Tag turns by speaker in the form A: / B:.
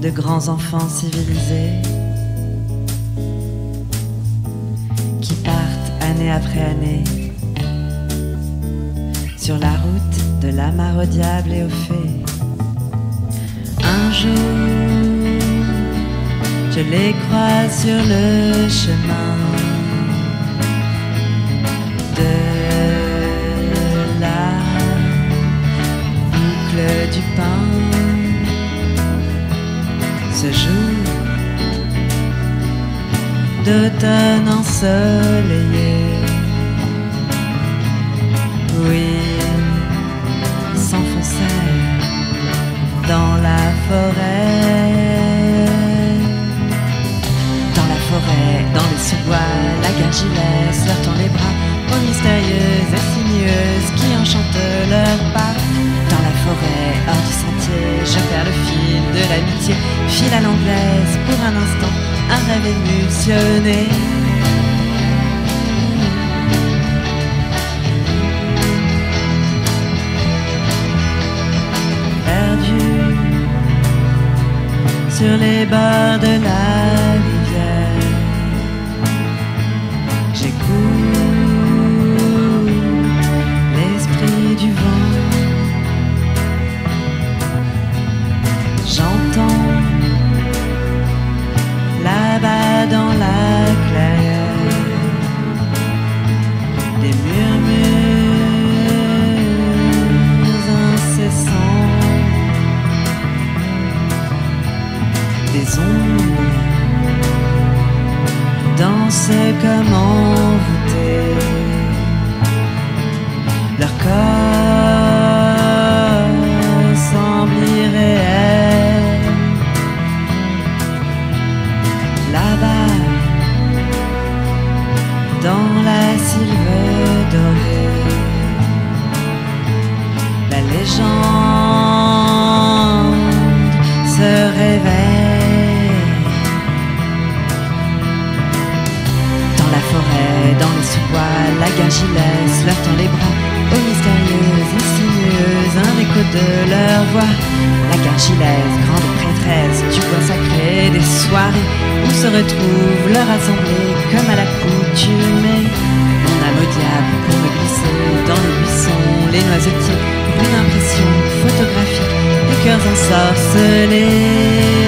A: de grands enfants civilisés qui partent année après année sur la route de la mare au diable et aux fées. Un jour, je les crois sur le chemin du pain. Ce jour d'automne ensoleillé, oui, s'enfonçait dans la forêt. Dans la forêt, dans les sous-bois, la gargilesse leur tend les bras aux mystérieuses et sinueuses qui enchantent leurs pas. Dans la forêt, hors du sentier, file à l'anglaise pour un instant, un rêve émulsionné. Perdu sur les bords de la dansent comme envoûtés. Leur corps semble irréel. Là-bas, dans la sylve dorée, la légende se réveille. La gargilesse leur tend les bras aux mystérieuses et sinueuses, un écho de leur voix. La gargilesse, grande prêtresse du bois sacré, des soirées où se retrouvent leur assemblée comme à l'accoutumée. Mon âme au diable pour me glisser dans les buissons, les noisetiers, une impression photographique des cœurs ensorcelés.